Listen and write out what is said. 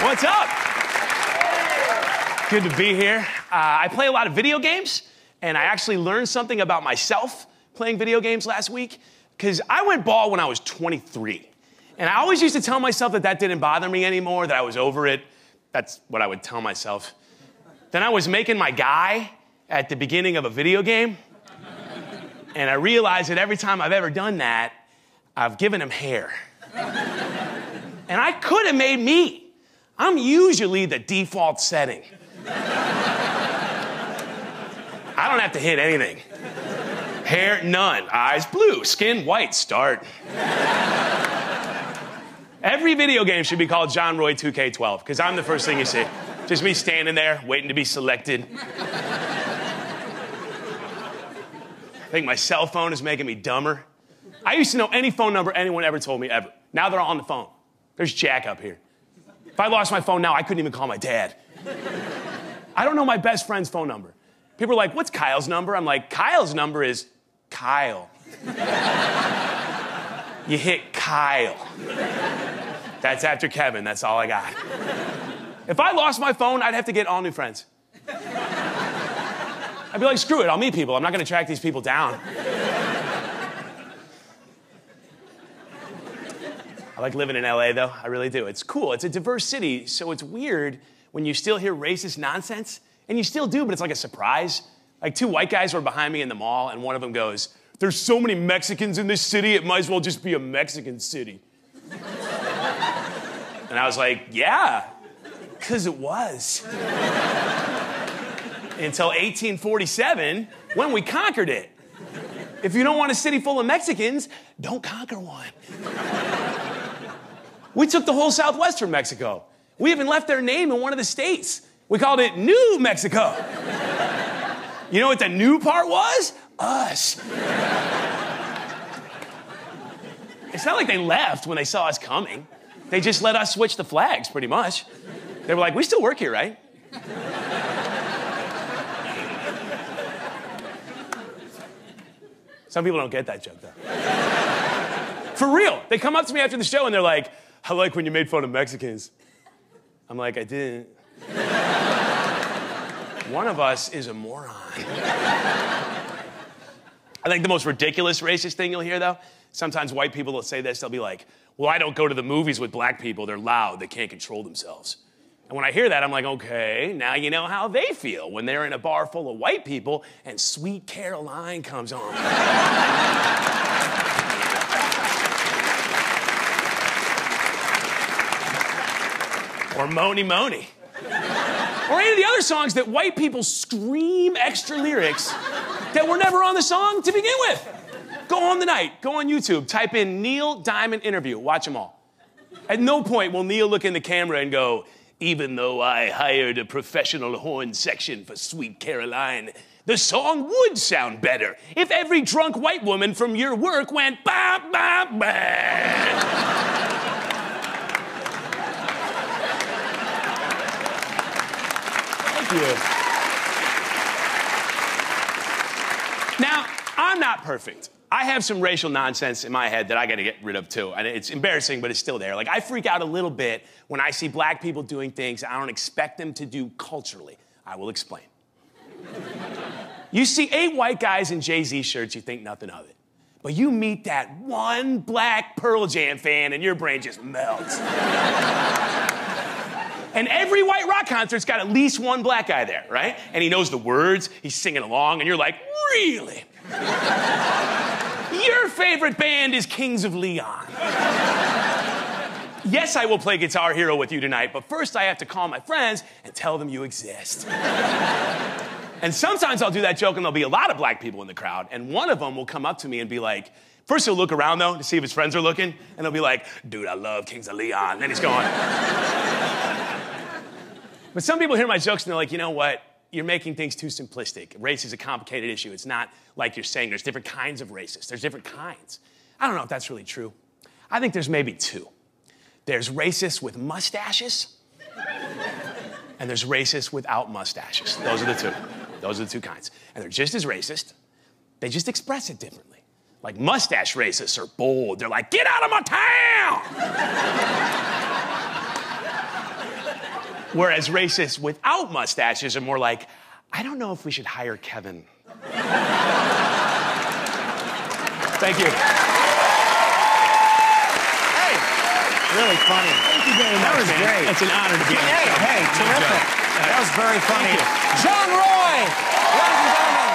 What's up? Good to be here. Uh, I play a lot of video games, and I actually learned something about myself playing video games last week because I went bald when I was 23. And I always used to tell myself that that didn't bother me anymore, that I was over it. That's what I would tell myself. Then I was making my guy at the beginning of a video game, and I realized that every time I've ever done that, I've given him hair. and I could have made me. I'm usually the default setting. I don't have to hit anything. Hair, none. Eyes, blue. Skin, white. Start. Every video game should be called John Roy 2K12, because I'm the first thing you see. Just me standing there, waiting to be selected. I think my cell phone is making me dumber. I used to know any phone number anyone ever told me ever. Now they're all on the phone. There's Jack up here. If I lost my phone now, I couldn't even call my dad. I don't know my best friend's phone number. People are like, what's Kyle's number? I'm like, Kyle's number is Kyle. you hit Kyle. That's after Kevin. That's all I got. If I lost my phone, I'd have to get all new friends. I'd be like, screw it, I'll meet people. I'm not gonna track these people down. I like living in LA though, I really do. It's cool, it's a diverse city, so it's weird when you still hear racist nonsense, and you still do, but it's like a surprise. Like two white guys were behind me in the mall, and one of them goes, There's so many Mexicans in this city, it might as well just be a Mexican city. and I was like, Yeah, because it was. Until 1847, when we conquered it. If you don't want a city full of Mexicans, don't conquer one. We took the whole southwest from Mexico. We even left their name in one of the states. We called it New Mexico. you know what the new part was? Us. it's not like they left when they saw us coming. They just let us switch the flags, pretty much. They were like, we still work here, right? Some people don't get that joke, though. For real. They come up to me after the show and they're like, I like when you made fun of Mexicans. I'm like, I didn't. One of us is a moron. I think the most ridiculous racist thing you'll hear, though, sometimes white people will say this. They'll be like, Well, I don't go to the movies with black people. They're loud, they can't control themselves. And when I hear that, I'm like, okay, now you know how they feel when they're in a bar full of white people and Sweet Caroline comes on. Or Mony Mony. Or any of the other songs that white people scream extra lyrics that were never on the song to begin with. Go on the night, go on YouTube, type in Neil Diamond interview, watch them all. At no point will Neil look in the camera and go, even though I hired a professional horn section for Sweet Caroline, the song would sound better if every drunk white woman from your work went ba ba ba. You. Now, I'm not perfect. I have some racial nonsense in my head that I gotta get rid of too. And it's embarrassing, but it's still there. Like, I freak out a little bit when I see black people doing things I don't expect them to do culturally. I will explain. you see eight white guys in Jay Z shirts, you think nothing of it. But you meet that one black Pearl Jam fan, and your brain just melts. And every white rock concert's got at least one black guy there, right? And he knows the words, he's singing along, and you're like, really? Your favorite band is Kings of Leon. yes, I will play Guitar Hero with you tonight, but first I have to call my friends and tell them you exist. and sometimes I'll do that joke, and there'll be a lot of black people in the crowd, and one of them will come up to me and be like, First, he'll look around though to see if his friends are looking, and he'll be like, dude, I love Kings of Leon. And then he's gone. But some people hear my jokes and they're like, you know what? You're making things too simplistic. Race is a complicated issue. It's not like you're saying there's different kinds of racists, there's different kinds. I don't know if that's really true. I think there's maybe two there's racists with mustaches, and there's racists without mustaches. Those are the two. Those are the two kinds. And they're just as racist, they just express it differently. Like mustache racists are bold. They're like, get out of my town! Whereas racists without mustaches are more like, I don't know if we should hire Kevin. Thank you. Hey, really funny. Thank you very That much, was man. great. It's an honor to be here. Hey, hey, terrific. That was very funny. John Roy, ladies and gentlemen.